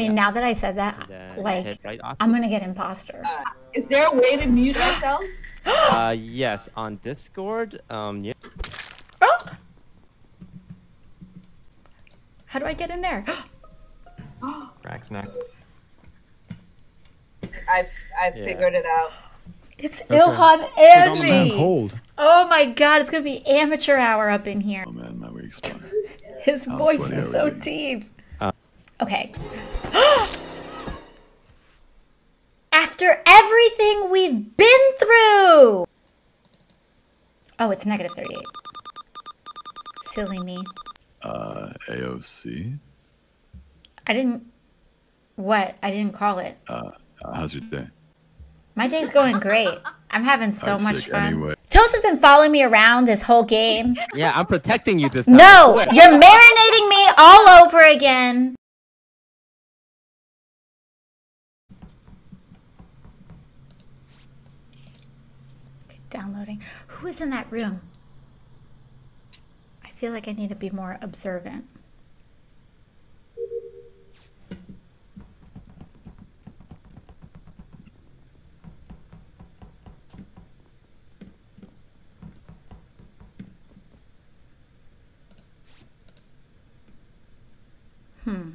mean, now that I said that, And then like, right. I'm gonna get imposter. Uh, is there a way to mute ourselves? Uh, yes, on Discord. Um, yeah. Oh! How do I get in there? Crack snack. I've I've Yeah. figured it out. It's Ilhan It's like on and me. cold. Oh my god, it's gonna be amateur hour up in here. Oh man, my weak spot. His I'm voice is so deep. Uh. Okay. After everything we've been through! Oh, it's negative 38. Silly me. Uh, AOC. I didn't. What? I didn't call it. Uh, how's your day? My day's going great. I'm having so I'm much sick fun. anyway. Toast has been following me around this whole game. Yeah, I'm protecting you this time. No, you're marinating me all over again. Downloading. Who is in that room? I feel like I need to be more observant. Hmm.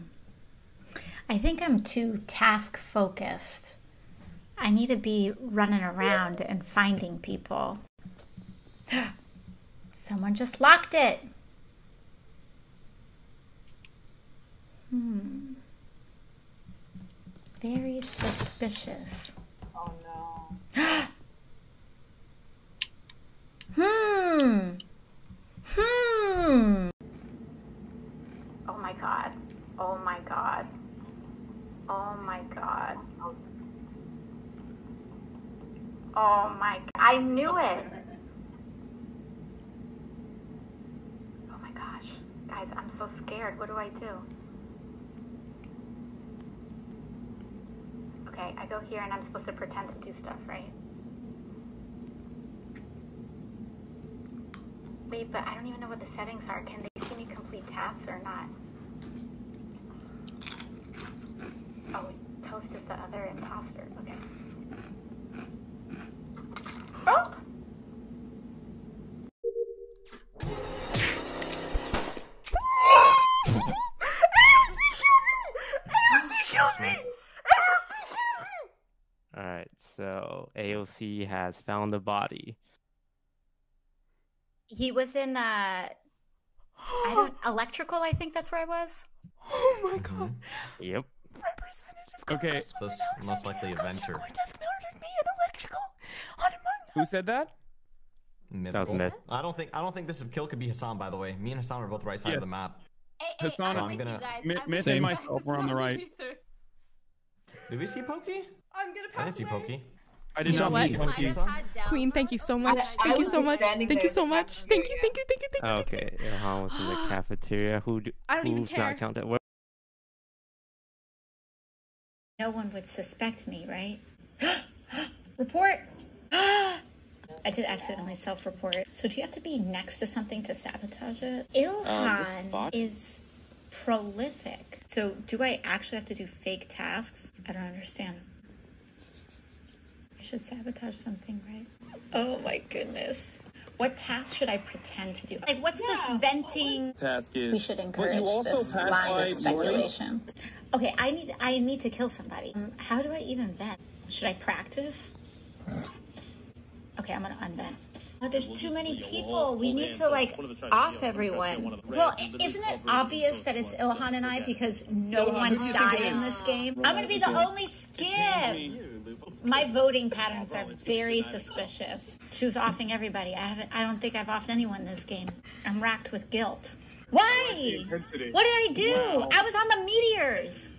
I think I'm too task focused. I need to be running around and finding people. Someone just locked it. Hmm. Very suspicious. Oh no. Hmm. Hmm. Oh my god. Oh my god. Oh my god. Oh my. I knew it. Oh my gosh. Guys, I'm so scared. What do I do? Okay, I go here and I'm supposed to pretend to do stuff, right? Wait, but I don't even know what the settings are. Can they see me complete tasks or not? Oh, Toast is the other imposter. Okay. So AOC has found the body. He was in, uh, I don't, electrical, I think that's where I was. Oh my god. Yep. Representative Okay. So it's most likely a venter. Murdered me in electrical on Among Who said that? Mythical. myth. I don't think I don't think this kill could be Hasan. By the way, me and Hasan are both right side Yeah. of the map. Hasan, I'm gonna- Mi- Myth Same. and myself were on the right. Did we see Poki? I'm gonna I didn't see Poki. I did You know not what? see Poki. Poki. Hasan? Queen, thank you so much. I Thank you so much. Thank you so much. Thank you, too, thank you, thank you, thank you. thank you. Okay, Ilhan was in the cafeteria. Who do, I don't even who's care. not counted? What? No one would suspect me, right? Report! I did accidentally self report. So, do you have to be next to something to sabotage it? Um, Ilhan bot- is prolific. So, do I actually have to do fake tasks? I don't understand. I should sabotage something, right? Oh my goodness. What task should I pretend to do? Like, what's this venting? Task is. We should encourage also this line of speculation. Okay, I need I need to kill somebody. Um, How do I even vent? Should I practice? Okay, I'm gonna unvent. Oh, there's too many people. We need to like off everyone. Well, isn't it obvious that it's Ilhan and I because no one's died in this game? I'm gonna be the only skip. My voting patterns are very suspicious. She was offing everybody. I haven't. I don't think I've offed anyone this game. I'm racked with guilt. Why? What did I do? I was on the meteors.